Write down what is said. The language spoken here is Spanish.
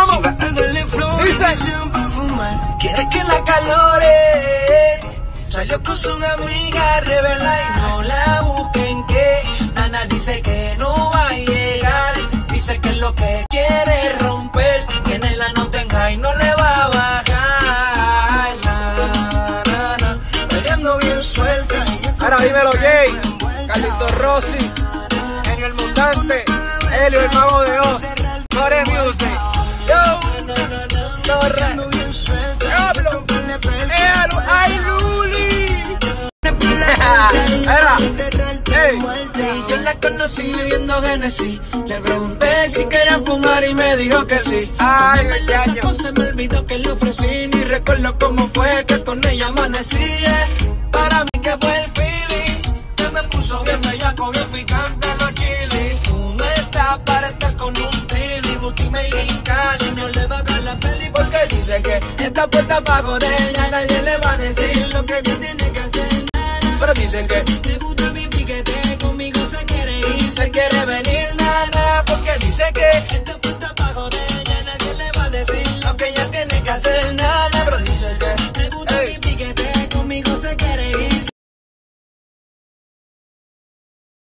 Vamos. Flores. Quiere que la calore. Salió con su amiga revela y no la busquen que Nana dice que no va a llegar. Dice que lo que quiere es romper. Tiene la nota en high, no le va a bajar. Na, na, na. Peleando bien suelta. Ahora dímelo, Jay. Carlito Rossi. Genio el Mutante. Helio el Mago de Oz. La conocí bebiendo Genesis. Le pregunté si quería fumar y me dijo que sí. Ay, Cuando me sacó, se me olvidó que le ofrecí. Ni recuerdo cómo fue que con ella amanecí. eh. Para mí que fue el feeling. Que me puso bien bellaco, bien picante los chili. Tú no estás para estar con un trilly. Buki me in Cali. No le va a dar la peli porque dice que esta puerta pa' joder. A nadie le va a decir lo que ella tiene que hacer. Pero dicen que reggae.